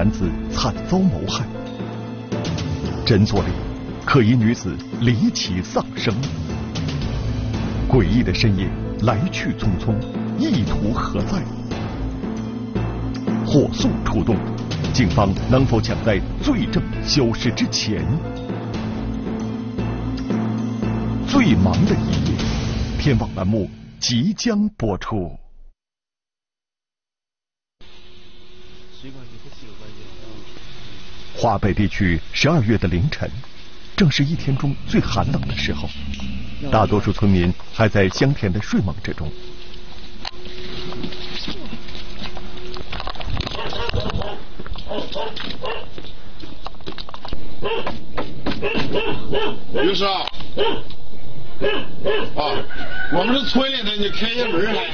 男子惨遭谋害；诊所里，可疑女子离奇丧生。诡异的深夜，来去匆匆，意图何在？火速出动，警方能否抢在罪证消失之前？最忙的一夜，天网栏目即将播出。华北地区十二月的凌晨，正是一天中最寒冷的时候，大多数村民还在香甜的睡梦之中。律师啊，啊，我们是村里的，你开下门来。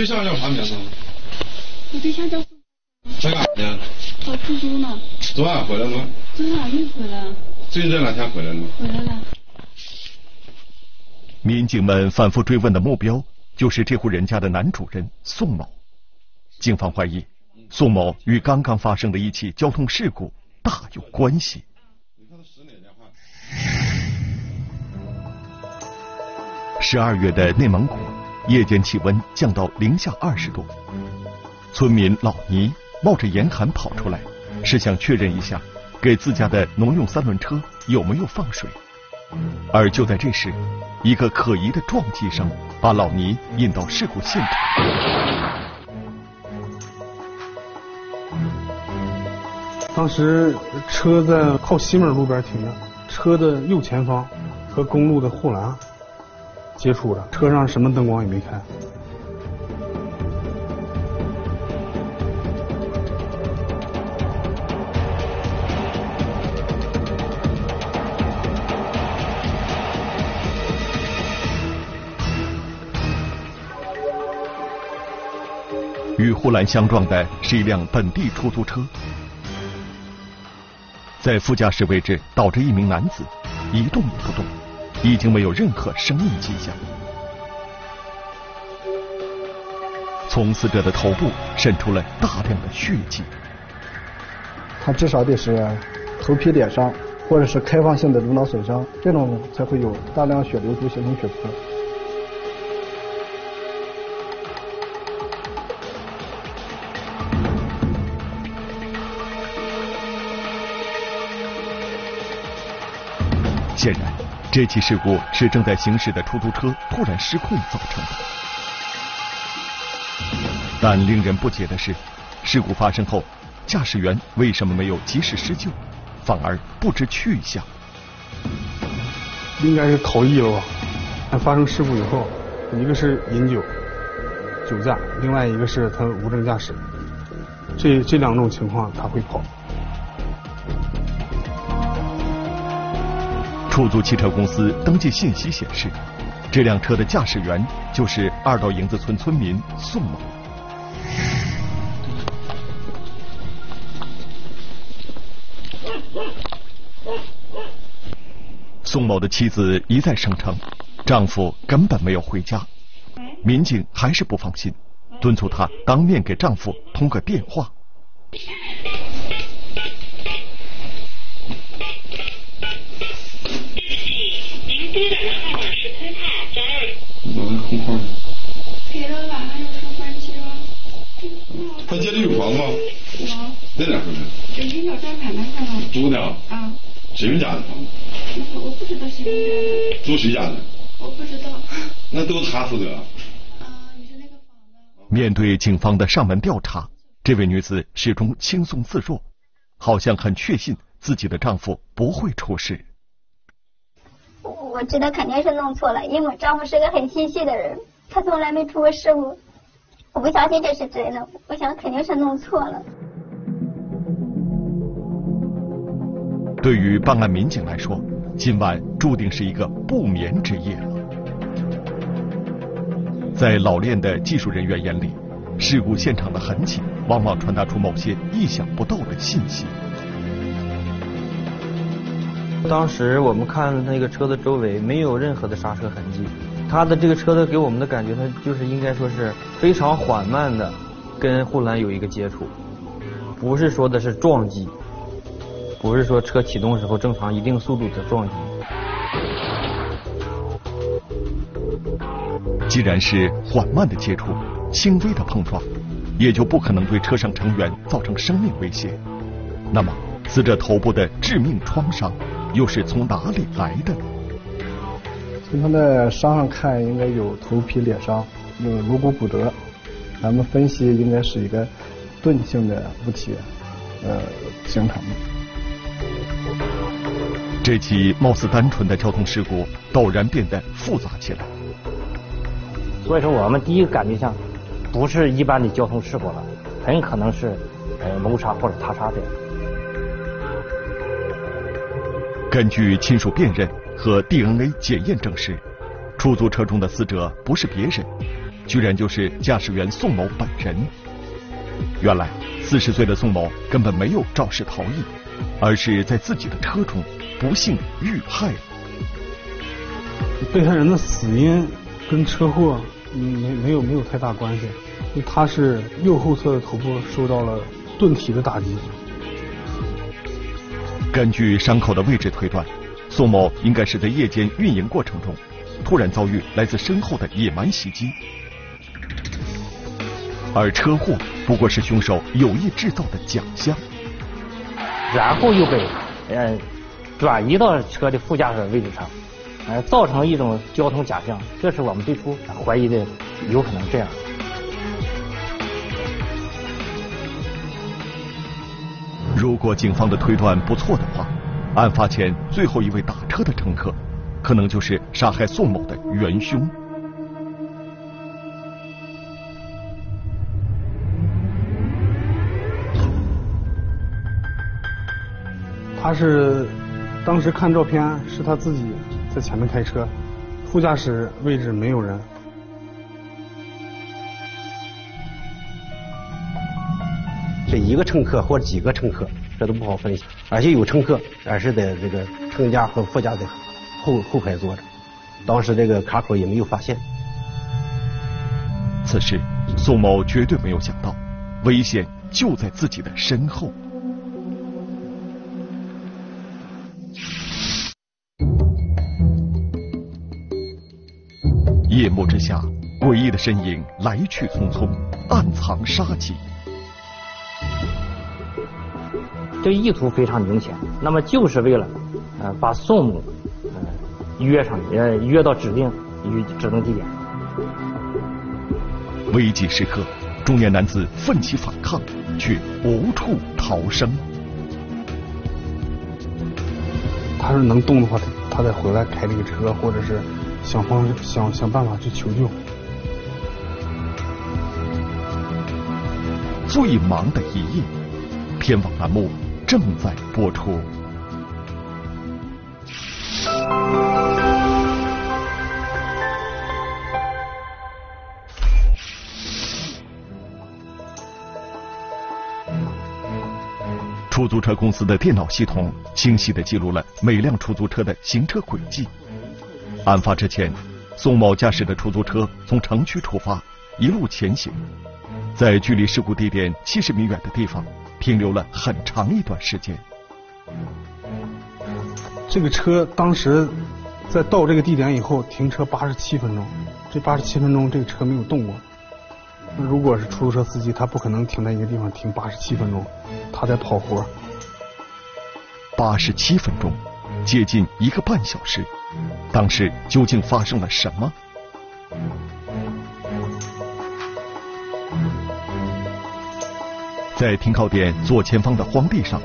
对象叫啥名字？我对象叫。在干啥呢？跑出租呢。昨晚回来了吗？昨晚没回来。最近这两天回来了吗？回来了。民警们反复追问的目标就是这户人家的男主人宋某。警方怀疑宋某与刚刚发生的一起交通事故大有关系。十二月的内蒙古，夜间气温降到零下二十度，村民老倪冒着严寒跑出来，是想确认一下给自家的农用三轮车有没有放水。而就在这时，一个可疑的撞击声把老倪引到事故现场。当时车在靠西门路边停着，车的右前方和公路的护栏接触了，车上什么灯光也没开。与护栏相撞的是一辆本地出租车，在副驾驶位置倒着一名男子，一动也不动，已经没有任何生命迹象。从死者的头部渗出了大量的血迹，他至少得是头皮裂伤，或者是开放性的颅脑损伤，这种才会有大量血流出形成血泊。显然，这起事故是正在行驶的出租车突然失控造成的。但令人不解的是，事故发生后，驾驶员为什么没有及时施救，反而不知去向？应该是逃逸了吧？他发生事故以后，一个是饮酒、酒驾，另外一个是他无证驾驶，这这两种情况他会跑。出租汽车公司登记信息显示，这辆车的驾驶员就是二道营子村村民宋某。宋某的妻子一再声称，丈夫根本没有回家。民警还是不放心，敦促她当面给丈夫通个电话。拨打的号码是空号，加二。哪个空号？给了晚上又说关机了。他家里有房吗？有。在哪住的？北京小站盘盘上了。租的。啊。谁们家的房子？我我不知道谁们家的。租谁家的？我不知道。那都是他负责。啊，你是那个房子。面对警方的上门调查，这位女子始终轻松自若，好像很确信自己的丈夫不会出事。我知道肯定是弄错了，因为我丈夫是个很心细的人，他从来没出过事故。我不相信这是真的，我想肯定是弄错了。对于办案民警来说，今晚注定是一个不眠之夜了。在老练的技术人员眼里，事故现场的痕迹往往传达出某些意想不到的信息。当时我们看那个车的周围没有任何的刹车痕迹，他的这个车的给我们的感觉，他就是应该说是非常缓慢的跟护栏有一个接触，不是说的是撞击，不是说车启动时候正常一定速度的撞击。既然是缓慢的接触、轻微的碰撞，也就不可能对车上成员造成生命威胁。那么，死者头部的致命创伤又是从哪里来的呢？从他的伤上看，应该有头皮裂伤，有颅骨骨折。咱们分析应该是一个钝性的物体呃形成的。这起貌似单纯的交通事故陡然变得复杂起来。所以说，我们第一个感觉像不是一般的交通事故了，很可能是呃谋杀或者他杀的。根据亲属辨认和 DNA 检验证实，出租车中的死者不是别人，居然就是驾驶员宋某本人。原来，四十岁的宋某根本没有肇事逃逸，而是在自己的车中不幸遇害了。被害人的死因跟车祸没没有没有太大关系，他是右后侧的头部受到了钝体的打击。根据伤口的位置推断，宋某应该是在夜间运营过程中，突然遭遇来自身后的野蛮袭击，而车祸不过是凶手有意制造的假象，然后又被呃转移到车的副驾驶位置上，呃造成一种交通假象，这是我们最初怀疑的，有可能这样。如果警方的推断不错的话，案发前最后一位打车的乘客，可能就是杀害宋某的元凶。他是当时看照片是他自己在前面开车，副驾驶位置没有人。是一个乘客或几个乘客，这都不好分析。而且有乘客，而是在这个乘驾和副驾的后后排坐着，当时这个卡口也没有发现。此时，宋某绝对没有想到，危险就在自己的身后。夜幕之下，诡异的身影来去匆匆，暗藏杀机。这意图非常明显，那么就是为了呃把宋某呃约上，呃约到指定与指定地点。危急时刻，中年男子奋起反抗，却无处逃生。他是能动的话，他他再回来开这个车，或者是想方想想办法去求救。最忙的一夜，天网栏目正在播出。出租车公司的电脑系统清晰的记录了每辆出租车的行车轨迹。案发之前，宋某驾驶的出租车从城区出发，一路前行，在距离事故地点七十米远的地方停留了很长一段时间。这个车当时在到这个地点以后停车八十七分钟，这八十七分钟这个车没有动过。那如果是出租车司机，他不可能停在一个地方停八十七分钟，他在跑活。八十七分钟，接近一个半小时，当时究竟发生了什么？在停靠点左前方的荒地上，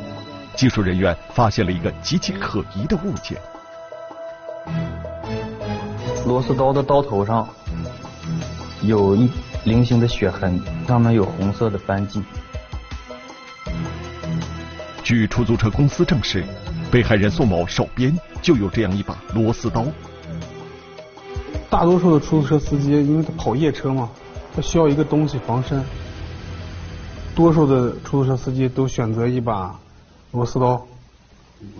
技术人员发现了一个极其可疑的物件。螺丝刀的刀头上有一零星的血痕，上面有红色的斑迹。据出租车公司证实，被害人宋某手边就有这样一把螺丝刀。大多数的出租车司机，因为他跑夜车嘛，他需要一个东西防身。多数的出租车司机都选择一把螺丝刀，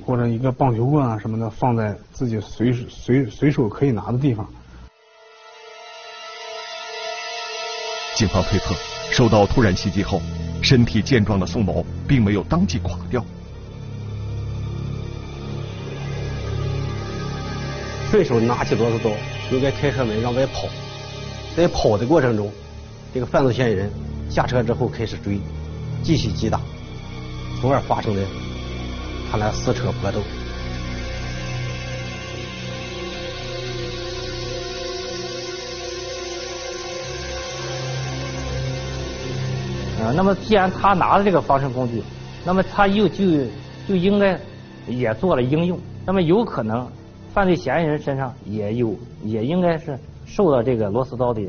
或者一个棒球棍啊什么的放在自己随随随手可以拿的地方。警方推测，受到突然袭击后，身体健壮的宋某并没有当即垮掉。顺手拿起螺丝刀，应该开车门往外跑。在跑的过程中，这个犯罪嫌疑人下车之后开始追，继续击打，从而发生了他俩撕扯搏斗。啊，那么既然他拿了这个防身工具，那么他又就就应该也做了应用，那么有可能犯罪嫌疑人身上也有也应该是受到这个螺丝刀的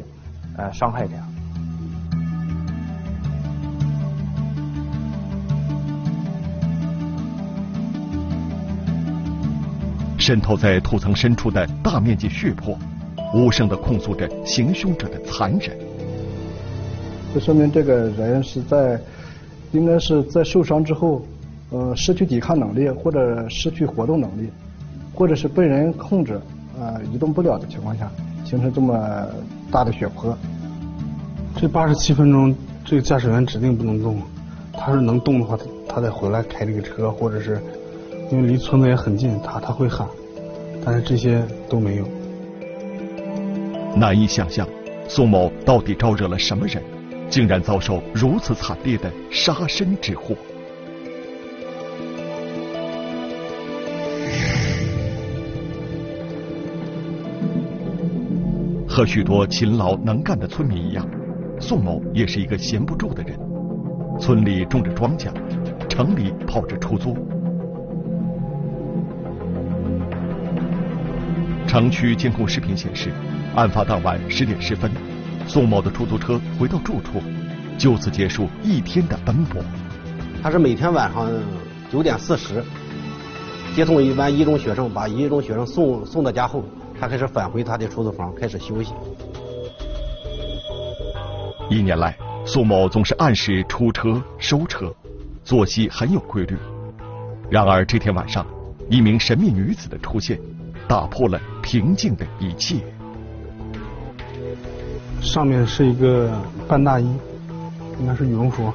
呃伤害这渗透在土层深处的大面积血泊，无声的控诉着行凶者的残忍。这说明这个人是在，应该是在受伤之后，呃，失去抵抗能力，或者失去活动能力，或者是被人控制，呃，移动不了的情况下，形成这么大的血泊。这八十七分钟，这个驾驶员指定不能动。他是能动的话，他他再回来开这个车，或者是因为离村子也很近，他他会喊，但是这些都没有。难以想象，宋某到底招惹了什么人，竟然遭受如此惨烈的杀身之祸。和许多勤劳能干的村民一样，宋某也是一个闲不住的人。村里种着庄稼，城里跑着出租。城区监控视频显示，案发当晚十点十分，宋某的出租车回到住处，就此结束一天的奔波。他是每天晚上九点四十接送一班一中学生，把一中学生送送到家后，他开始返回他的出租房开始休息。一年来，宋某总是按时出车收车，作息很有规律。然而这天晚上，一名神秘女子的出现，打破了平静的一切。上面是一个半大衣，应该是羽绒服，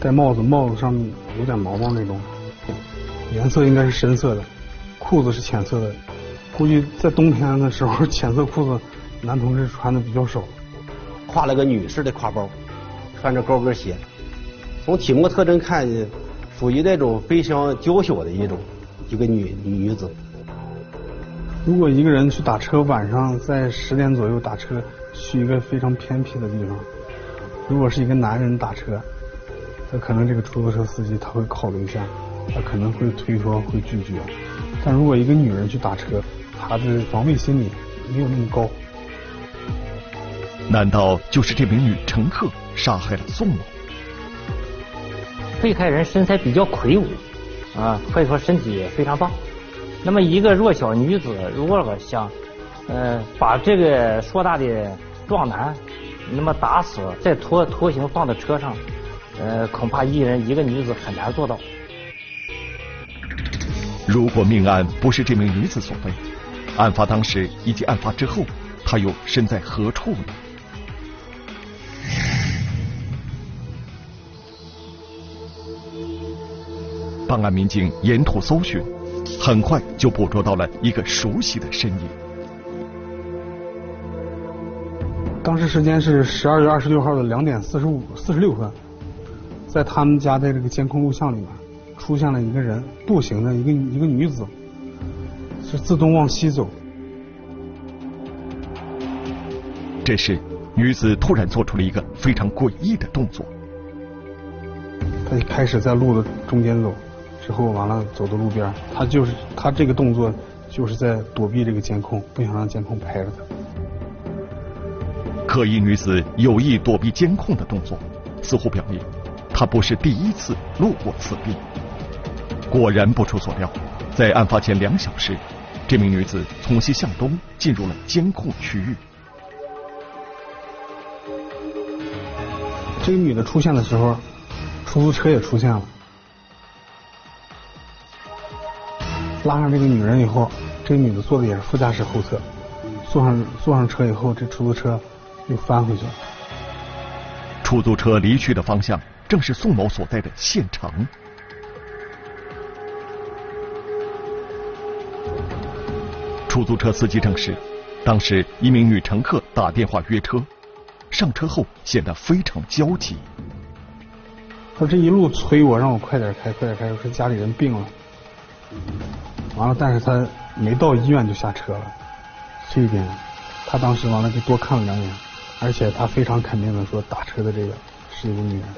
戴帽子，帽子上面有点毛毛那种，颜色应该是深色的，裤子是浅色的。估计在冬天的时候，浅色裤子男同志穿的比较少。挎了个女士的挎包，穿着高跟鞋，从体貌特征看，属于那种非常娇小的一种一个女女子。如果一个人去打车，晚上在十点左右打车去一个非常偏僻的地方，如果是一个男人打车，他可能这个出租车司机他会考虑一下，他可能会推脱会拒绝。但如果一个女人去打车，她的防备心理没有那么高。难道就是这名女乘客杀害了宋某？被害人身材比较魁梧，啊，可以说身体非常棒。那么一个弱小女子，如果想，呃，把这个硕大的壮男，那么打死再拖拖行放到车上，呃，恐怕一人一个女子很难做到。如果命案不是这名女子所为，案发当时以及案发之后，她又身在何处呢？办案民警沿途搜寻，很快就捕捉到了一个熟悉的身影。当时时间是十二月二十六号的两点四十五四十六分，在他们家的这个监控录像里面，出现了一个人步行的一个一个女子，是自动往西走。这时，女子突然做出了一个非常诡异的动作。她就开始在路的中间走。之后完了，走到路边，他就是他这个动作，就是在躲避这个监控，不想让监控拍着他。可疑女子有意躲避监控的动作，似乎表明她不是第一次路过此地。果然不出所料，在案发前两小时，这名女子从西向东进入了监控区域。这个女的出现的时候，出租车也出现了。拉上这个女人以后，这个女的坐的也是副驾驶后侧，坐上坐上车以后，这出租车又翻回去了。出租车离去的方向正是宋某所在的县城。出租车司机证实，当时一名女乘客打电话约车，上车后显得非常焦急。他这一路催我，让我快点开，快点开，说家里人病了。完了，但是他没到医院就下车了，这一点，他当时完了就多看了两眼，而且他非常肯定的说打车的这个是一个女人。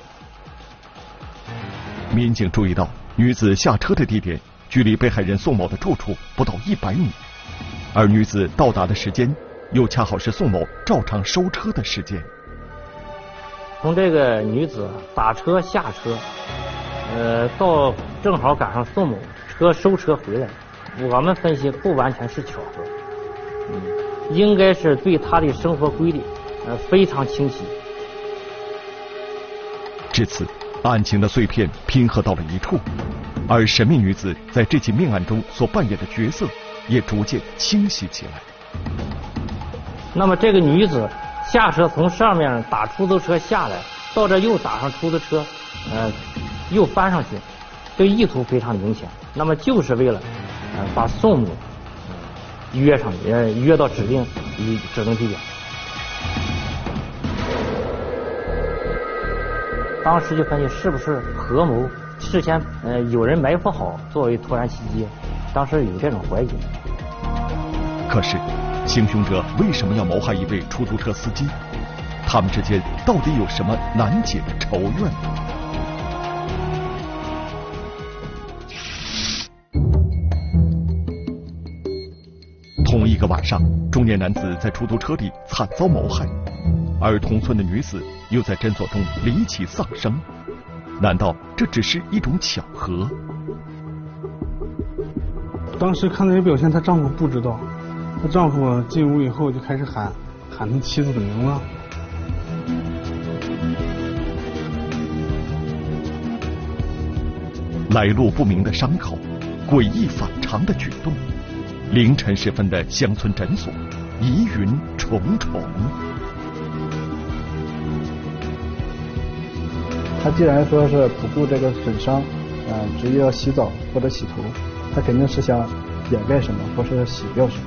民警注意到，女子下车的地点距离被害人宋某的住处不到一百米。而女子到达的时间，又恰好是宋某照常收车的时间。从这个女子打车下车，呃，到正好赶上宋某车收车回来，我们分析不完全是巧合，嗯，应该是对他的生活规律呃非常清晰。至此，案情的碎片拼合到了一处，而神秘女子在这起命案中所扮演的角色。也逐渐清晰起来。那么这个女子下车从上面打出租车下来，到这又打上出租车，呃，又翻上去，这意图非常明显。那么就是为了呃把宋某约上，呃约到指定与指定地点。当时就分析是不是合谋，事先呃有人埋伏好作为突然袭击。当时有这种怀疑，可是行凶者为什么要谋害一位出租车司机？他们之间到底有什么难解的仇怨？晚上，中年男子在出租车里惨遭谋害，而同村的女子又在诊所中离奇丧生，难道这只是一种巧合？当时看那些表现，她丈夫不知道。她丈夫进屋以后就开始喊喊她妻子的名字。来路不明的伤口，诡异反常的举动，凌晨时分的乡村诊所，疑云重重。他既然说是不顾这个损伤，啊，执意要洗澡或者洗头。他肯定是想掩盖什么，或是洗掉什么。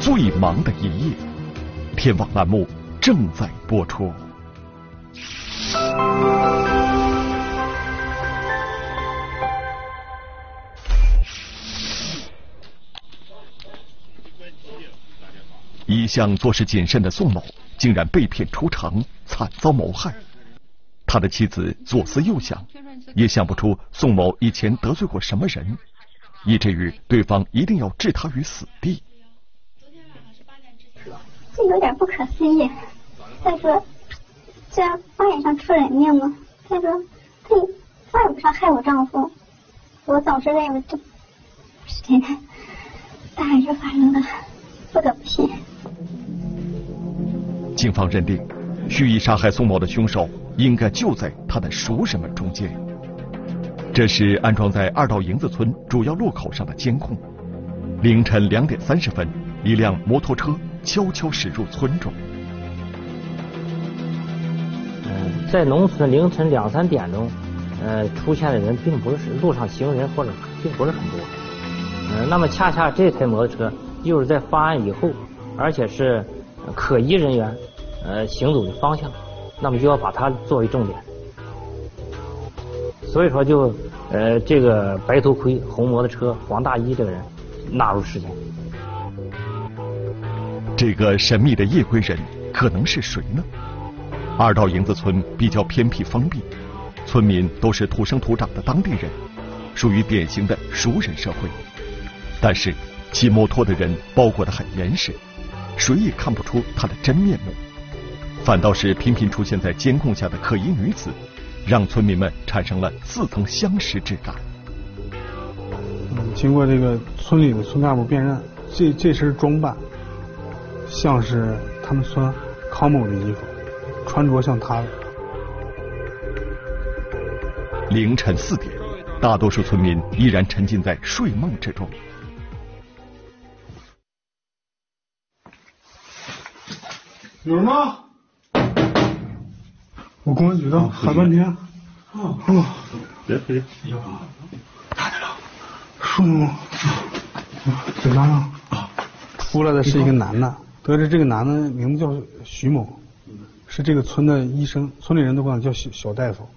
最忙的一夜，天网栏目正在播出。向做事谨慎的宋某，竟然被骗出城，惨遭谋害。他的妻子左思右想，也想不出宋某以前得罪过什么人，以至于对方一定要置他于死地。这有点不可思议。再说，这发展上出人命吗？再说，他犯不上害我丈夫。我总是认为这不是真的，但还是发生了，不得不信。警方认定，蓄意杀害宋某的凶手。应该就在他的熟人们中间。这是安装在二道营子村主要路口上的监控。凌晨两点三十分，一辆摩托车悄悄驶入村中。嗯，在农村凌晨两三点钟，呃，出现的人并不是路上行人或者并不是很多。嗯，那么恰恰这台摩托车又是在发案以后，而且是可疑人员呃行走的方向。那么就要把它作为重点，所以说就呃这个白头盔、红摩托车、黄大衣这个人纳入事件。这个神秘的夜归人可能是谁呢？二道营子村比较偏僻封闭，村民都是土生土长的当地人，属于典型的熟人社会。但是骑摩托的人包裹得很严实，谁也看不出他的真面目。反倒是频频出现在监控下的可疑女子，让村民们产生了似曾相识之感。经过这个村里的村干部辨认，这这身装扮像是他们村康某的衣服，穿着像他的。凌晨四点，大多数村民依然沉浸在睡梦之中。有人吗？我公安局的，喊半天。哦，别别，打来了，说呢吗？警察呢？出来的是一个男的，得知这个男的名字叫徐某，是这个村的医生，村里人都管他叫小小大夫。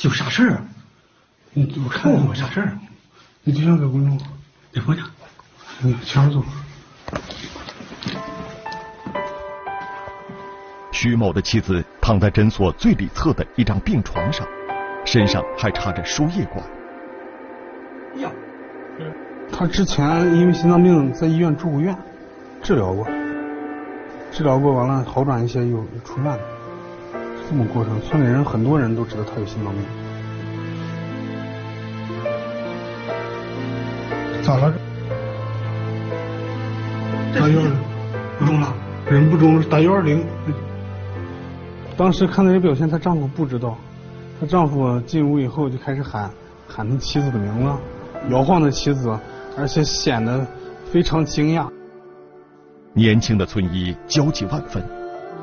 有啥事儿？你我看看我啥事儿？你对象在工作？在房间。嗯，前面走。徐某的妻子躺在诊所最里侧的一张病床上，身上还插着输液管。呀，他之前因为心脏病在医院住过院，治疗过，治疗过完了好转一些又又出院了，这么过程。村里人很多人都知道他有心脏病。咋了？打幺二零，不中了，人不中，打幺二零。当时看到这表现，她丈夫不知道。她丈夫进屋以后就开始喊喊她妻子的名字，摇晃着妻子，而且显得非常惊讶。年轻的村医焦急万分，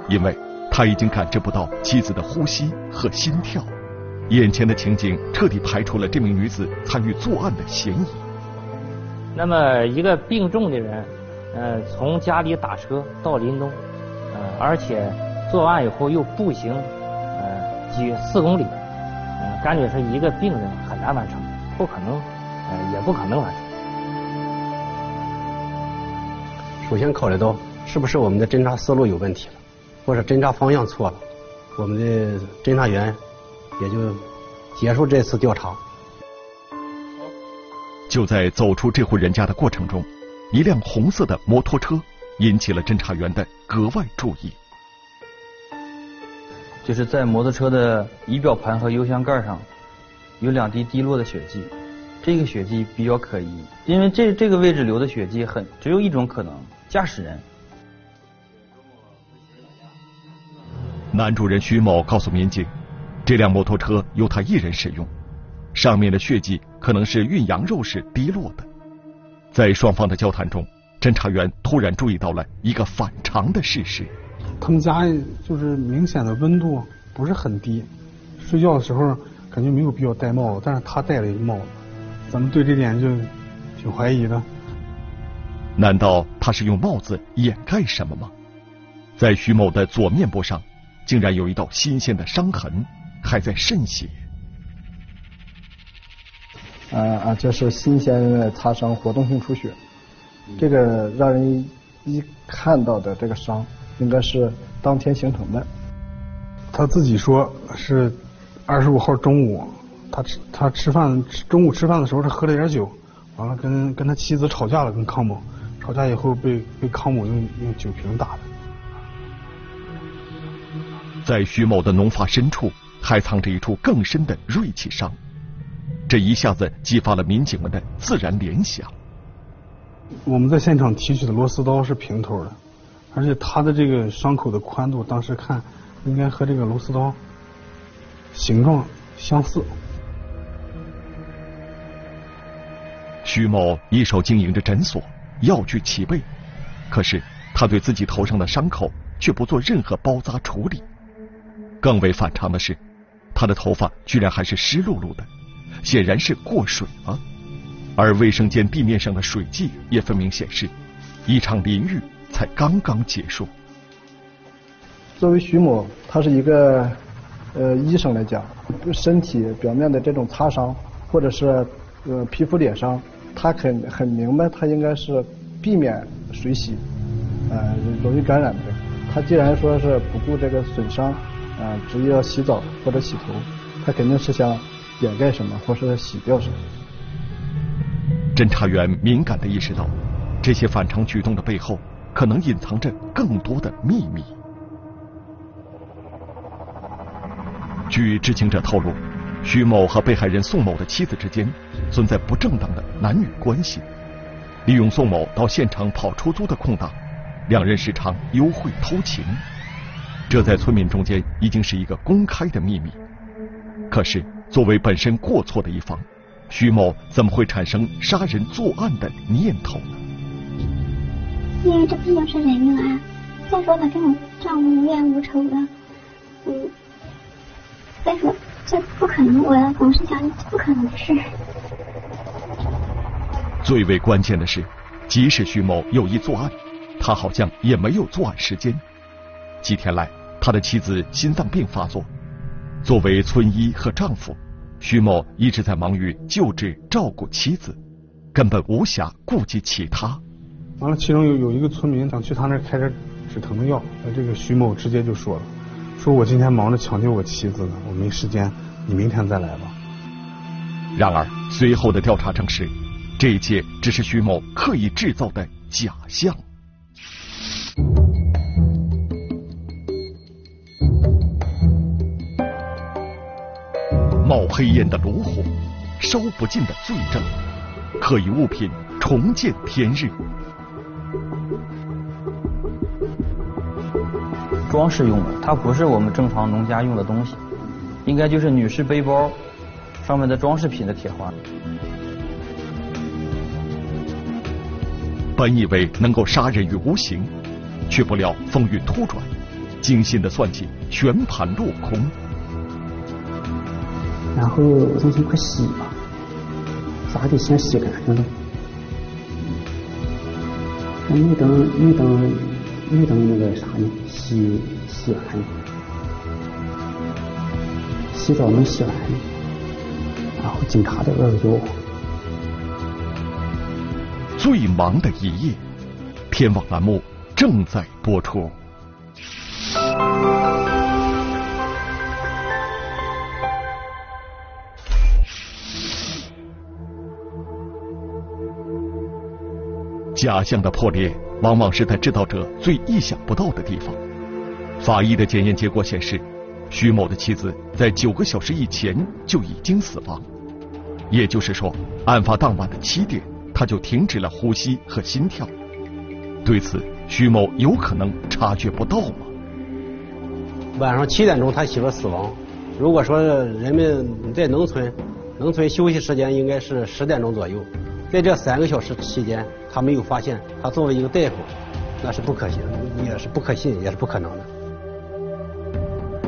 因为他已经感知不到妻子的呼吸和心跳。眼前的情景彻底排除了这名女子参与作案的嫌疑。那么一个病重的人，呃，从家里打车到林东，呃，而且。做完以后又步行，呃，几四公里，呃，感觉是一个病人很难完成，不可能，呃，也不可能完成。首先考虑到是不是我们的侦查思路有问题了，或者侦查方向错了，我们的侦查员也就结束这次调查。就在走出这户人家的过程中，一辆红色的摩托车引起了侦查员的格外注意。就是在摩托车的仪表盘和油箱盖上，有两滴滴落的血迹，这个血迹比较可疑，因为这这个位置留的血迹很只有一种可能，驾驶人。男主人徐某告诉民警，这辆摩托车由他一人使用，上面的血迹可能是运羊肉时滴落的。在双方的交谈中，侦查员突然注意到了一个反常的事实。他们家就是明显的温度不是很低，睡觉的时候感觉没有必要戴帽子，但是他戴了一个帽子，咱们对这点就挺怀疑的。难道他是用帽子掩盖什么吗？在徐某的左面部上，竟然有一道新鲜的伤痕，还在渗血。啊啊，这是新鲜的擦伤，活动性出血，这个让人一看到的这个伤。应该是当天形成的。他自己说是二十五号中午，他吃他吃饭中午吃饭的时候，他喝了点酒，完了跟跟他妻子吵架了，跟康某吵架以后被被康某用用酒瓶打的。在徐某的浓发深处还藏着一处更深的锐器伤，这一下子激发了民警们的自然联想。我们在现场提取的螺丝刀是平头的。而且他的这个伤口的宽度，当时看应该和这个螺丝刀形状相似。徐某一手经营着诊所，药具齐备，可是他对自己头上的伤口却不做任何包扎处理。更为反常的是，他的头发居然还是湿漉漉的，显然是过水了。而卫生间地面上的水迹也分明显示，一场淋浴。才刚刚结束。作为徐某，他是一个呃医生来讲，身体表面的这种擦伤或者是呃皮肤裂伤，他很很明白，他应该是避免水洗，呃容易感染的。他既然说是不顾这个损伤，啊执意要洗澡或者洗头，他肯定是想掩盖什么，或是洗掉什么。侦查员敏感地意识到，这些反常举动的背后。可能隐藏着更多的秘密。据知情者透露，徐某和被害人宋某的妻子之间存在不正当的男女关系，利用宋某到现场跑出租的空档，两人时常幽会偷情，这在村民中间已经是一个公开的秘密。可是，作为本身过错的一方，徐某怎么会产生杀人作案的念头呢？因为这毕竟是人命案，再说他跟我丈夫无冤无仇的，嗯，再说这不可能，我总是想这不可能的事。最为关键的是，即使徐某有意作案，他好像也没有作案时间。几天来，他的妻子心脏病发作，作为村医和丈夫，徐某一直在忙于救治照顾妻子，根本无暇顾及其他。完了，其中有有一个村民想去他那儿开点止疼的药，那这个徐某直接就说了，说我今天忙着抢救我妻子呢，我没时间，你明天再来吧。然而，随后的调查证实，这一切只是徐某刻意制造的假象。冒黑烟的炉火，烧不尽的罪证，可疑物品重见天日。装饰用的，它不是我们正常农家用的东西，应该就是女士背包上面的装饰品的铁环。本以为能够杀人于无形，却不料风云突转，精心的算计全盘落空。然后我想想快洗吧，咋得先洗干净了。没等没等没等那个啥呢，洗洗完，洗澡没洗完，然后警察的耳朵。最忙的一夜，天网栏目正在播出。假象的破裂，往往是在制造者最意想不到的地方。法医的检验结果显示，徐某的妻子在九个小时以前就已经死亡，也就是说，案发当晚的七点，他就停止了呼吸和心跳。对此，徐某有可能察觉不到吗？晚上七点钟，他媳妇死亡。如果说人们在农村，农村休息时间应该是十点钟左右，在这三个小时期间。他没有发现，他作为一个大夫，那是不可行，也是不可信，也是不可能的。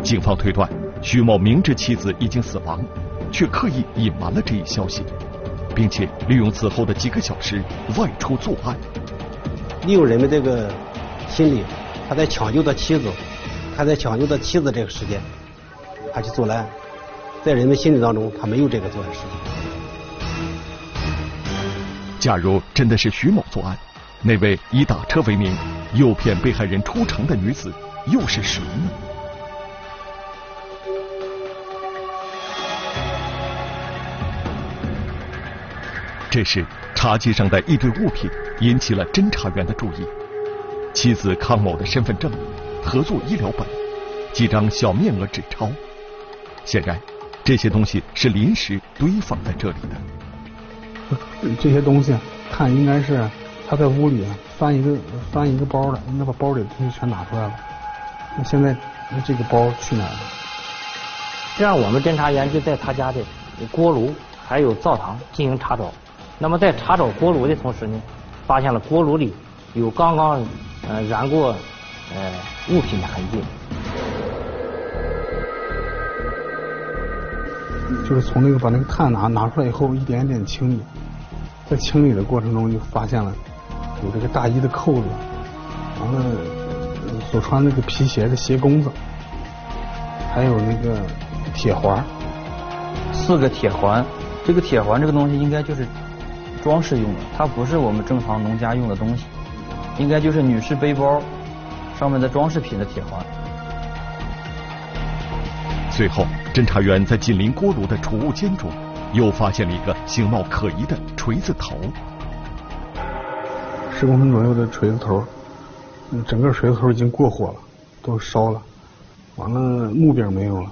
警方推断，徐某明知妻子已经死亡，却刻意隐瞒了这一消息，并且利用此后的几个小时外出作案，利用人们这个心理，他在抢救他妻子，他在抢救他妻子这个时间，他去作案，在人们心理当中，他没有这个作案时间。假如真的是徐某作案，那位以打车为名诱骗被害人出城的女子又是谁呢？这时，茶几上的一堆物品引起了侦查员的注意：妻子康某的身份证、合作医疗本、几张小面额纸钞。显然，这些东西是临时堆放在这里的。这些东西看应该是他在屋里翻一个翻一个包的，应该把包里的东西全拿出来了。那现在那这个包去哪了？这样我们侦查员就在他家的锅炉还有灶堂进行查找。那么在查找锅炉的同时呢，发现了锅炉里有刚刚呃燃过呃物品的痕迹。就是从那个把那个炭拿拿出来以后，一点一点清理，在清理的过程中就发现了有这个大衣的扣子，完了所穿那个皮鞋的鞋弓子，还有那个铁环，四个铁环。这个铁环这个东西应该就是装饰用的，它不是我们正常农家用的东西，应该就是女士背包上面的装饰品的铁环。随后，侦查员在紧邻锅炉的储物间中，又发现了一个形貌可疑的锤子头，十公分左右的锤子头，整个锤子头已经过火了，都烧了，完了木柄没有了。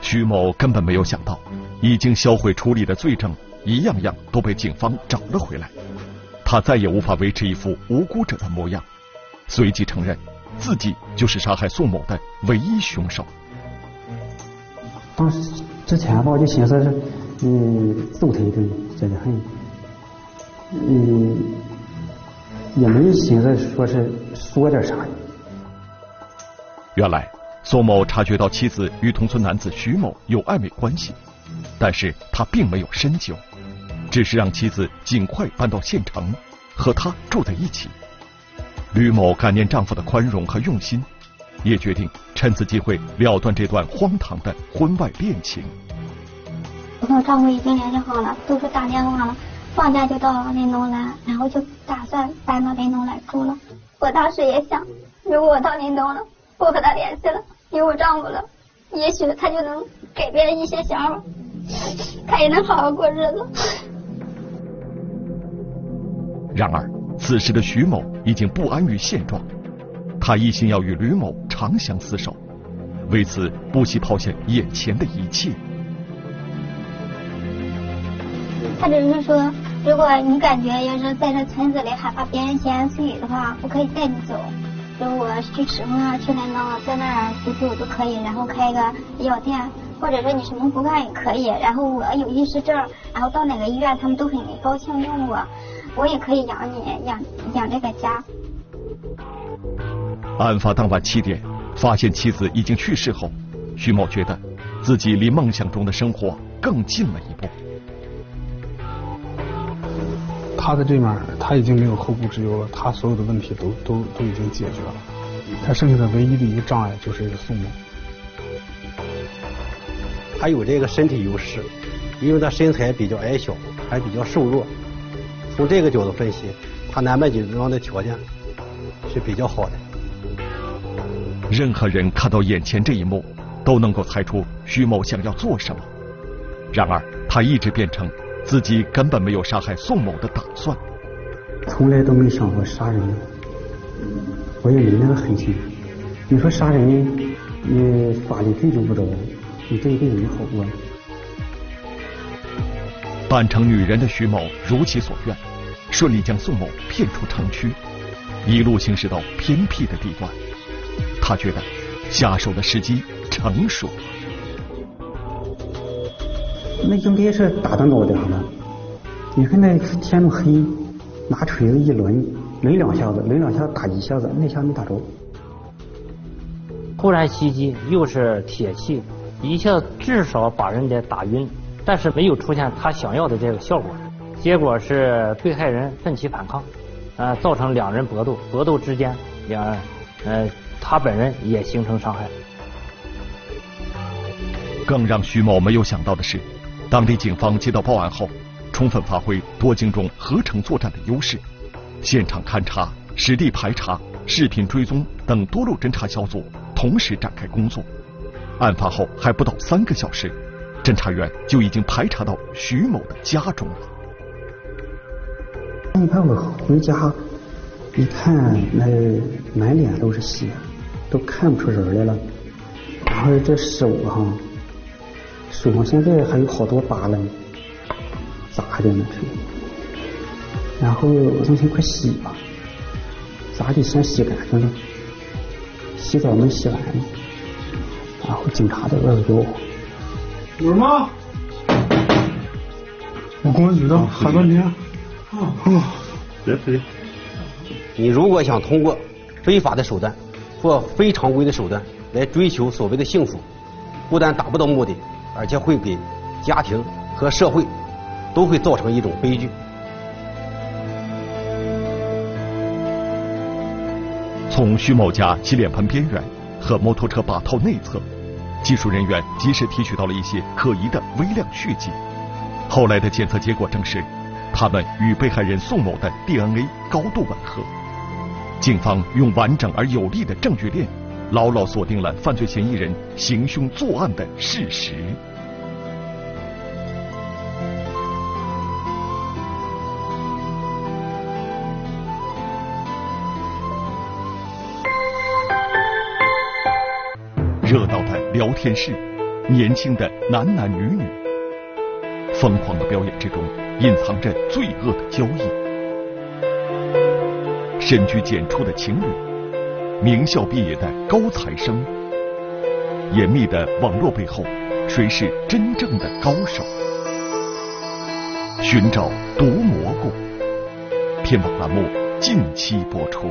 徐某根本没有想到，已经销毁处理的罪证，一样样都被警方找了回来，他再也无法维持一副无辜者的模样。随即承认自己就是杀害宋某的唯一凶手。当时之前吧，我就寻思是，嗯，揍他一顿，真的很，嗯，也没寻思说是说点啥。原来宋某察觉到妻子与同村男子徐某有暧昧关系，但是他并没有深究，只是让妻子尽快搬到县城，和他住在一起。吕某感念丈夫的宽容和用心，也决定趁此机会了断这段荒唐的婚外恋情。我和丈夫已经联系好了，都是打电话了，放假就到临东来，然后就打算搬到临东来住了。我当时也想，如果我到临东了，我和他联系了，有我丈夫了，也许他就能改变一些想法，他也能好好过日子。然而。此时的徐某已经不安于现状，他一心要与吕某长相厮守，为此不惜抛下眼前的一切。他只是说，如果你感觉要是在这村子里害怕别人闲言碎语的话，我可以带你走。如果去吃饭、去那弄，在那儿住住都可以，然后开一个药店，或者说你什么不干也可以。然后我有医师证，然后到哪个医院他们都很高兴用我。我也可以养你，养养这个家。案发当晚七点，发现妻子已经去世后，徐某觉得自己离梦想中的生活更近了一步。他的这面他已经没有后顾之忧了，他所有的问题都都都已经解决了，他剩下的唯一的一个障碍就是宋某。他有这个身体优势，因为他身材比较矮小，还比较瘦弱。从这个角度分析，他南半筋装的条件是比较好的。任何人看到眼前这一幕，都能够猜出徐某想要做什么。然而，他一直辩称自己根本没有杀害宋某的打算，从来都没想过杀人，我也没那个狠心。你说杀人，你法律追究不着，你这一辈子没好过。扮成女人的徐某如其所愿。顺利将宋某骗出城区，一路行驶到偏僻的地段。他觉得下手的时机成熟。那应该是打到脑袋上了。你看那天那么黑，拿锤子一抡，抡两下子，抡两下打一下子，那下没打着。突然袭击又是铁器，一下至少把人给打晕，但是没有出现他想要的这个效果。结果是被害人奋起反抗，呃，造成两人搏斗，搏斗之间，两，呃，他本人也形成伤害。更让徐某没有想到的是，当地警方接到报案后，充分发挥多警种合成作战的优势，现场勘查、实地排查、视频追踪等多路侦查小组同时展开工作。案发后还不到三个小时，侦查员就已经排查到徐某的家中了。你看我回家一看，那满脸都是血，都看不出人来了。然后这手哈，手上现在还有好多疤了，扎的那是。然后我说先快洗吧，咋得先洗干净了，洗澡没洗完。然后警察在外边叫。有人吗？我公安局的，喊半天。啊，别推！你如果想通过非法的手段或非常规的手段来追求所谓的幸福，不但达不到目的，而且会给家庭和社会都会造成一种悲剧。从徐某家洗脸盆边缘和摩托车把套内侧，技术人员及时提取到了一些可疑的微量血迹。后来的检测结果证实。他们与被害人宋某的 DNA 高度吻合，警方用完整而有力的证据链，牢牢锁定了犯罪嫌疑人行凶作案的事实。热闹聊天室，年轻的男男女女，疯狂的表演之中。隐藏着罪恶的交易，深居简出的情侣，名校毕业的高材生。严密的网络背后，谁是真正的高手？寻找毒蘑菇。天网栏目近期播出。